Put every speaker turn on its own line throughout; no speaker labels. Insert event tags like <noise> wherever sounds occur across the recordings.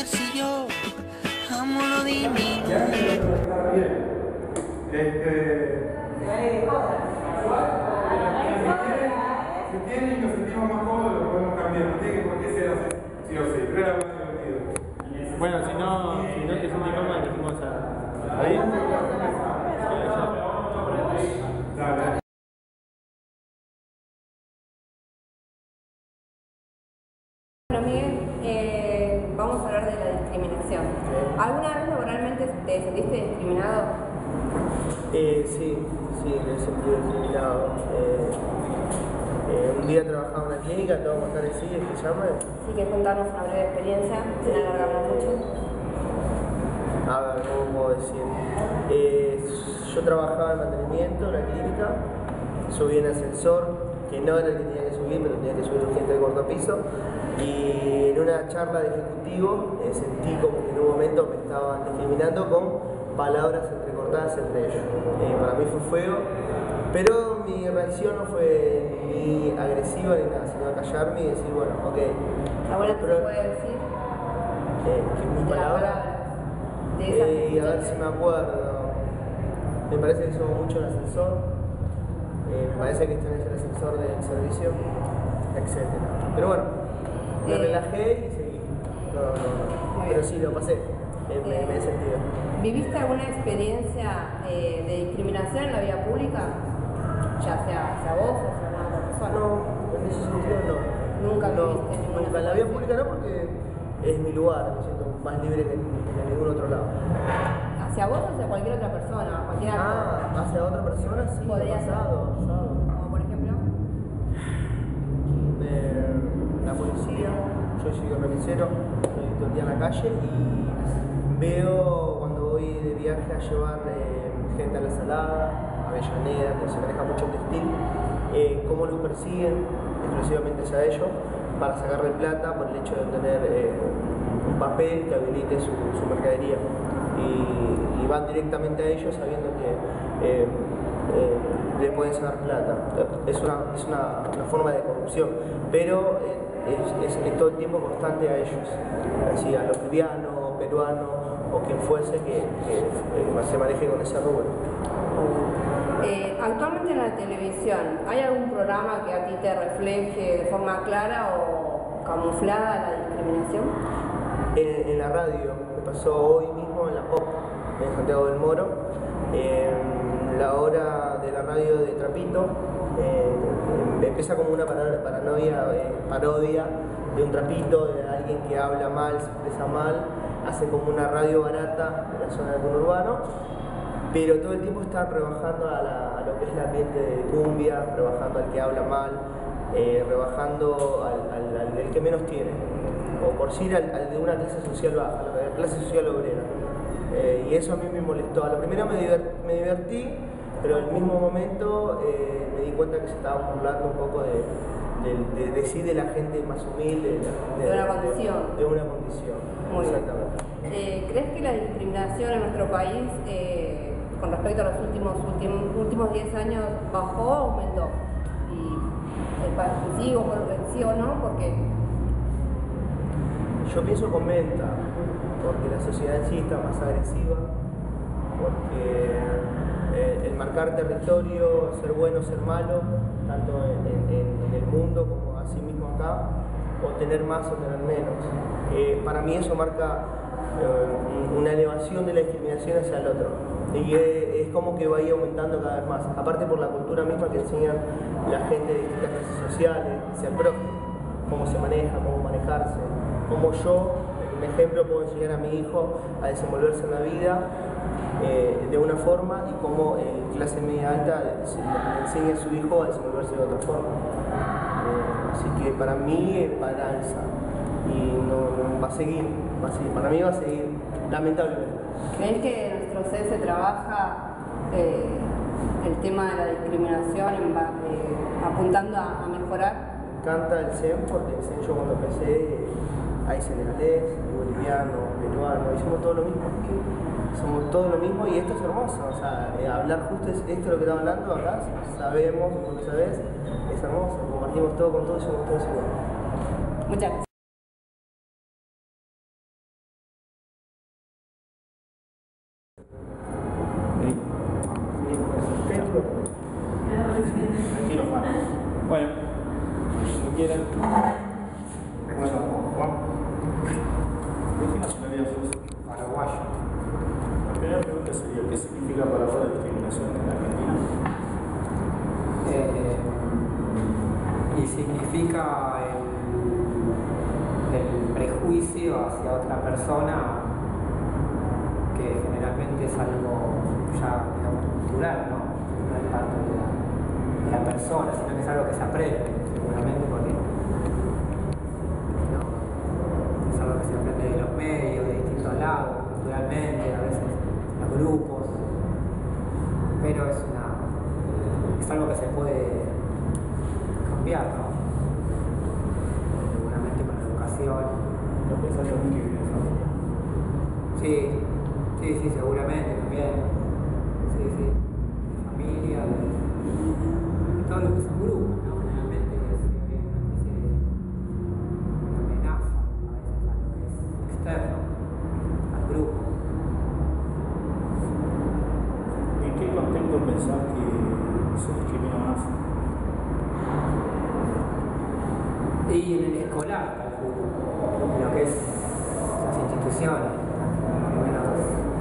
hacer si yo amo lo divino?
Este, si tienen y nos sentimos más cómodos, lo podemos cambiar. No tiene por qué ser así, sí o sí. Pero era más divertido.
Bueno, si no, si no te sentís cómodo, elegimos a...
Ahí.
Sí,
Dale.
Bueno, Miguel, eh, vamos a hablar de la discriminación. ¿Alguna vez laboralmente te sentiste discriminado?
Eh, sí, sí, me he sentido discriminado. Eh, eh, un día trabajaba en una clínica, te voy a contar el sí, que se llama.
Así que contarnos una breve experiencia, sin alargarnos mucho.
A ver, ¿cómo puedo decir? Eh, yo trabajaba en mantenimiento en una clínica, subí en ascensor, que no era el que tenía que subir, pero tenía que subir urgente de corto piso. Y en una charla de ejecutivo eh, sentí como que en un momento me estaban discriminando con palabras entrecortadas entre ellos. Eh, para mí fue feo, pero mi reacción no fue ni agresiva ni nada, sino callarme y decir, bueno, ok.
¿Alguna que se
Pero-
puede decir?
Que mi palabra.
De
Eh, a ver si me acuerdo. Me parece que somos mucho el ascensor. Eh, me parece que esto no es el ascensor del servicio, etc. Pero bueno, me
Eh.
relajé y seguí. No, no, no.
Muy
Pero sí, lo pasé. Eh, me, me he sentido.
¿Viviste alguna experiencia de discriminación en la vida pública? Ya sea hacia vos o hacia alguna otra persona.
No, en ese sentido no.
Nunca
no,
viviste
Nunca en la vida pública no, porque es mi lugar. Me siento más libre que en, ningún otro lado.
¿Hacia vos o hacia cualquier otra persona? Cualquier.
Ah, hacia otra persona sí.
Podría ser.
pasado, pasado.
Como por ejemplo.
de la policía, yo soy remisero, estoy todo el día en la calle y veo cuando voy de viaje a llevar eh, gente a la salada, a Avellaneda, que se maneja mucho el textil, eh, cómo los persiguen exclusivamente hacia ellos para sacarle plata por el hecho de tener eh, un papel que habilite su, mercadería. Y, van directamente a ellos sabiendo que eh, eh, le pueden sacar plata. Es una, es una, forma de corrupción, pero es, todo el tiempo constante a ellos, así a los livianos, peruanos o quien fuese que, que, se maneje con ese rubro.
Eh, actualmente en la televisión, ¿hay algún programa que a ti te refleje de forma clara o camuflada la discriminación?
En, la radio, me pasó hoy mismo en la POP, en Santiago del Moro, en la hora de la radio de Trapito, eh, empieza como una para- paranoia, eh, parodia de un trapito, de alguien que habla mal, se expresa mal, hace como una radio barata en la zona del conurbano, pero todo el tiempo están rebajando a, la- a lo que es el ambiente de cumbia, rebajando al que habla mal, eh, rebajando al, al- que menos tiene, o por decir al, al de una clase social baja, a la clase social obrera. Eh, y eso a mí me molestó. A lo primero me, me divertí, pero al mismo momento eh, me di cuenta que se estaban burlando un poco de, de, de- de sí de la gente más humilde, de,
una condición.
De, una condición,
Muy
exactamente.
¿Crees que la discriminación en nuestro país, con respecto a los últimos últimos, últimos 10 años, bajó o aumentó? Y sí o, sí o no, porque
Yo pienso con venta, porque la sociedad en sí más agresiva, porque eh, el marcar territorio, ser bueno, ser malo, tanto en el mundo como así mismo acá, o tener más o tener menos. Eh, para mí eso marca eh, de la discriminación hacia el otro. Y es como que va a ir aumentando cada vez más. Aparte por la cultura misma que enseñan la gente de distintas clases sociales, hacia el prójimo cómo se maneja, cómo manejarse, cómo yo, un ejemplo, puedo enseñar a mi hijo a desenvolverse en la vida eh, de una forma y cómo clase media alta enseña a su hijo a desenvolverse de otra forma. Eh, así que para mí es para alza y no, no- va a seguir, va a seguir, para mí va a seguir, lamentablemente.
¿Crees que en nuestro C se trabaja eh, el tema de la discriminación en eh, apuntando a, a mejorar?
Me encanta el CEM porque el yo cuando empecé hay senegalés, boliviano, peruano, hicimos todo lo mismo. Somos todo lo mismo y esto es hermoso. O sea, eh, hablar justo es esto lo que estamos hablando acá, sabemos, lo sabés, es hermoso. Compartimos todo con todos y somos todos iguales.
Muchas gracias.
persona educación, bueno,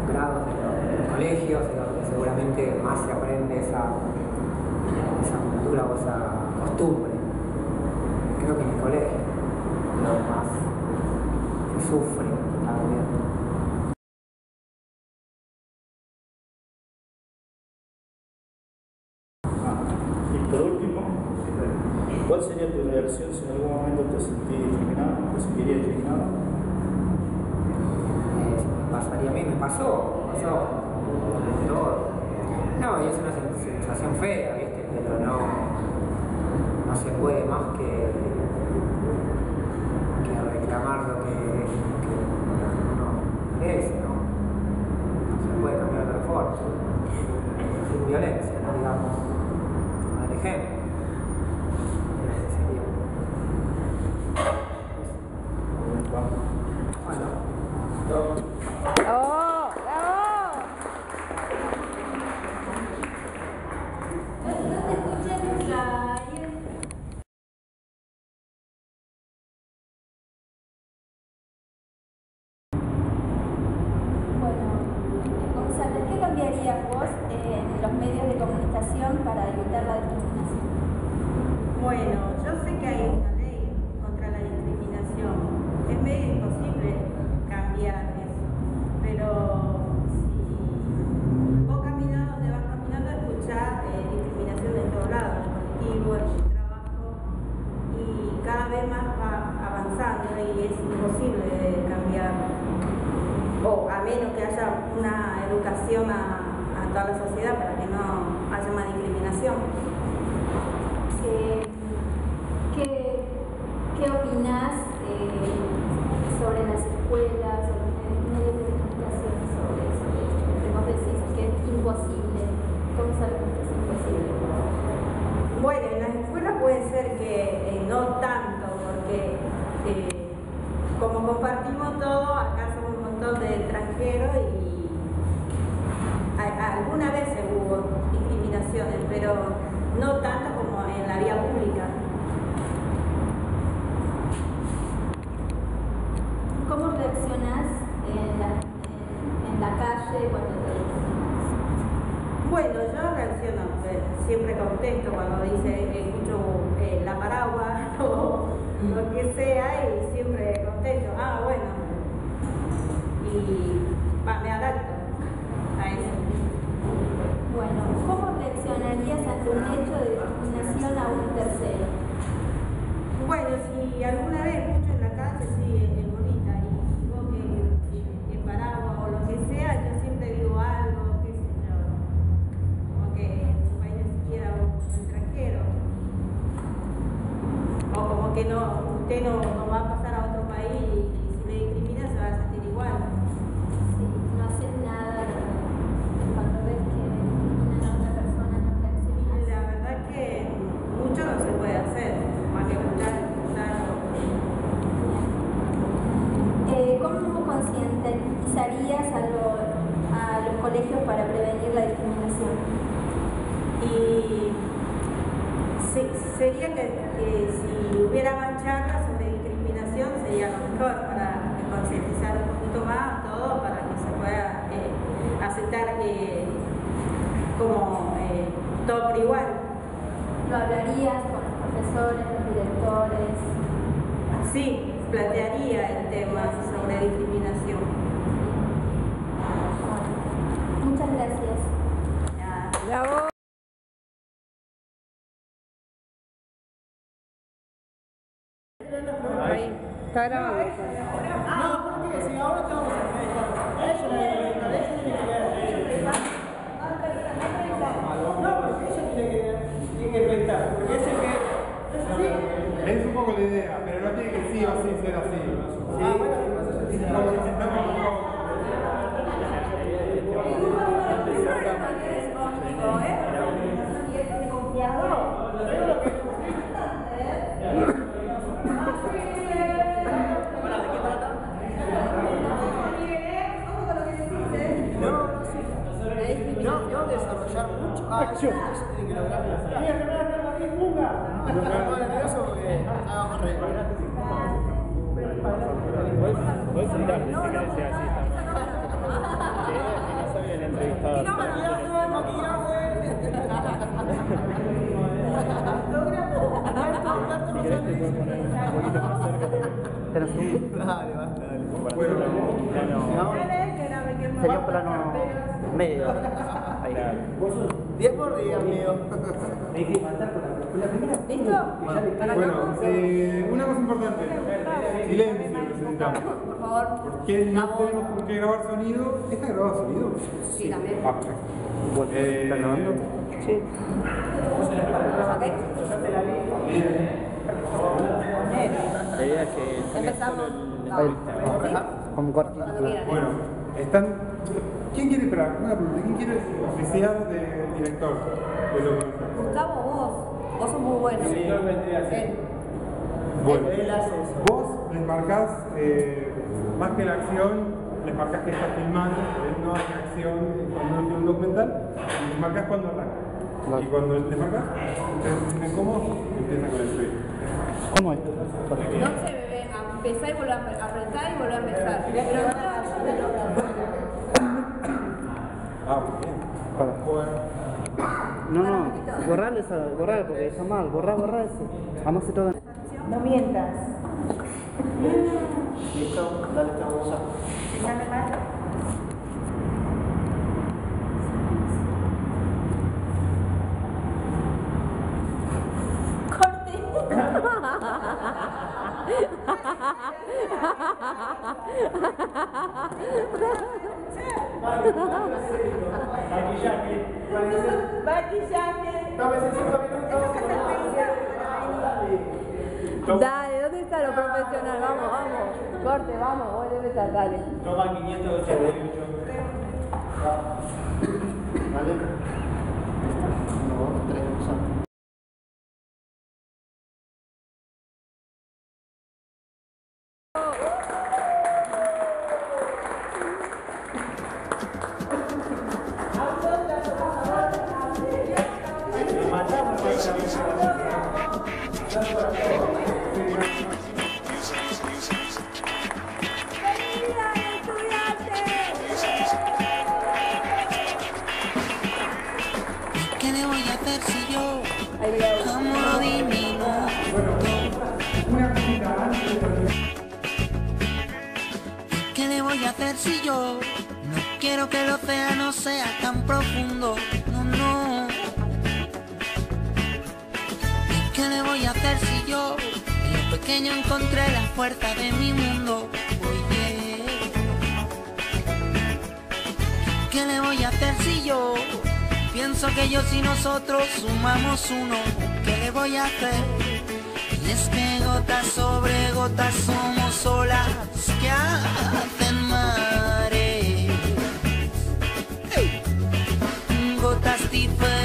grados de los, colegios, en donde seguramente más se aprende esa, esa cultura o esa costumbre. Creo que en el colegio lo más se sufre también.
¿Cuál sería tu reacción si en algún momento te sentís discriminado, te sentirías discriminado
pasó, pasó, todo. No, y es una sensación fea, ¿viste? Pero no, no se puede más que, que reclamar lo que, que uno es, ¿no? No se puede cambiar de otra forma, sin violencia, ¿no? digamos. Por ejemplo.
こう。siempre contesto cuando dice, escucho eh, la paraguas <laughs> o lo que sea, y siempre para prevenir la discriminación. Y sería que, si hubiera más charlas sobre discriminación sería lo mejor para concientizar un
poquito más todo, para que
se pueda eh, aceptar eh, como
eh, todo por igual. ¿Lo hablarías con los profesores, los directores?
Sí, plantearía el tema sobre discriminación.
Está grabando.
No, porque si ahora te vamos a ella la ella tiene que leer. No, porque ella tiene que, porque es el que... Es
un poco la idea, pero no tiene que sí o sí ser así. ¿sí?
Ah, bueno,
Si querés ser así. Que no sabía el entrevistador. Si querés te puedo poner un poquito más cerca también.
Dale, basta, dale.
Bueno,
Sería un plano medio. Ahí.
10 por día, amigo.
¿Listo?
bueno eh, una cosa importante. Silencio necesitamos.
Por favor.
¿Por qué no tenemos por qué grabar sonido? ¿Está grabado sonido?
Sí, también.
Ah, perfecto. Eh,
Sí.
La idea es que
Empezamos. Quieran.
Bueno, están. ¿Quién quiere esperar? Una pregunta. ¿Quién quiere oficiar de director de
Gustavo, vos. Vos sos muy bueno. Él.
Bueno,
Él hace eso.
vos les marcás, eh, más que la acción, les marcás que está filmando, él no hace acción cuando no tiene un documental, y les marcás cuando arranca. Y cuando les marcás, ustedes se sienten cómodos, empiezan con el suyo.
¿Cómo es?
No se bebé, a empezar y volver a apre- apretar y volver a empezar. Pero
muy bien.
Para.
Bueno,
No, no, borrarle esa, borrarle porque está mal, borrar, borrar eso. Vamos a hacer todo.
No mientas.
Listo, dale, <laughs> te vamos a.
Dale, ¿dónde está lo profesional? Vamos, vamos. Corte, vamos, vos debe estar, dale.
Toma 588.
Vale.
Qué le voy a hacer si yo en lo pequeño encontré la fuerza de mi mundo? Oye. ¿Qué le voy a hacer si yo pienso que ellos y nosotros sumamos uno? ¿Qué le voy a hacer? Y es que gotas sobre gotas somos olas que hacen mares. Gotas diferentes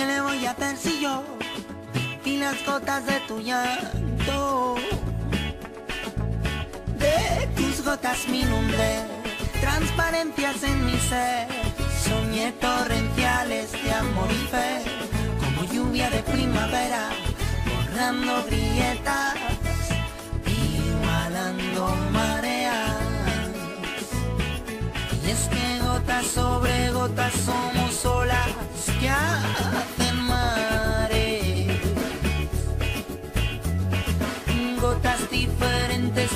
qué le voy a hacer si yo vi las gotas de tu llanto? De tus gotas mi inundé, transparencias en mi ser, soñé torrenciales de amor y fe, como lluvia de primavera, borrando grietas igualando mareas. Es que gotas sobre gotas somos olas que hacen mares. Gotas diferentes